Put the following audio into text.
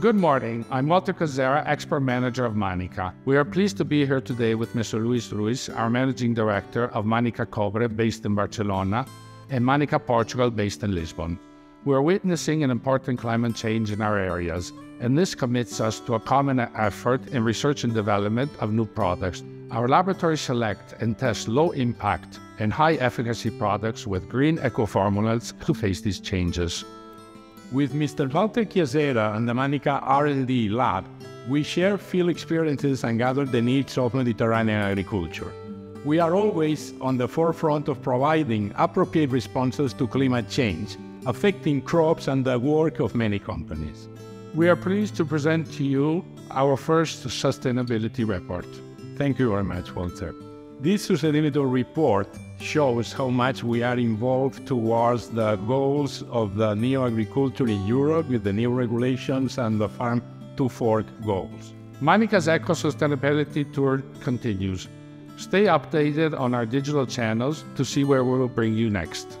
Good morning. I'm Walter Chiasera, expert manager of Manica. We are pleased to be here today with Mr. Luis Ruiz, our managing director of Manica Cobre, based in Barcelona, and Manica Portugal, based in Lisbon. We are witnessing an important climate change in our areas, and this commits us to a common effort in research and development of new products. Our laboratories select and test low impact and high efficacy products with green eco formulas to face these changes. With Mr. Walter Chiasera and the Manica R&D lab, we share field experiences and gather the needs of Mediterranean agriculture. We are always on the forefront of providing appropriate responses to climate change, affecting crops and the work of many companies. We are pleased to present to you our first sustainability report. Thank you very much, Walter. This sustainability report shows how much we are involved towards the goals of the new agriculture in Europe with the new regulations and the farm to fork goals. Manica's Eco Sustainability Tour continues. Stay updated on our digital channels to see where we will bring you next.